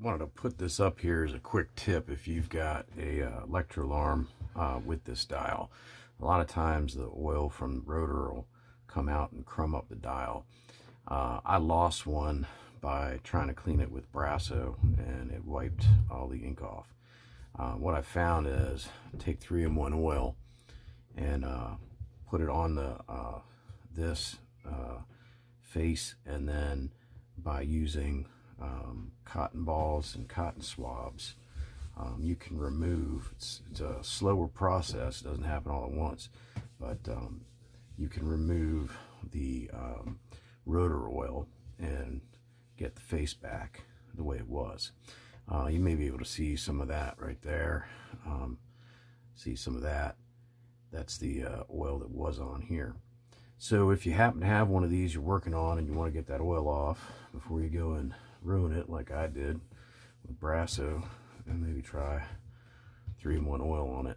wanted to put this up here as a quick tip if you've got a uh, Electrolarm uh, with this dial. A lot of times the oil from the rotor will come out and crumb up the dial. Uh, I lost one by trying to clean it with Brasso and it wiped all the ink off. Uh, what I found is take 3-in-1 oil and uh, put it on the uh, this face and then by using um, cotton balls and cotton swabs. Um, you can remove, it's, it's, a slower process, it doesn't happen all at once, but um, you can remove the um, rotor oil and get the face back the way it was. Uh, you may be able to see some of that right there. Um, see some of that. That's the uh, oil that was on here. So if you happen to have one of these you're working on and you want to get that oil off before you go and ruin it like I did with Brasso and maybe try 3-in-1 oil on it.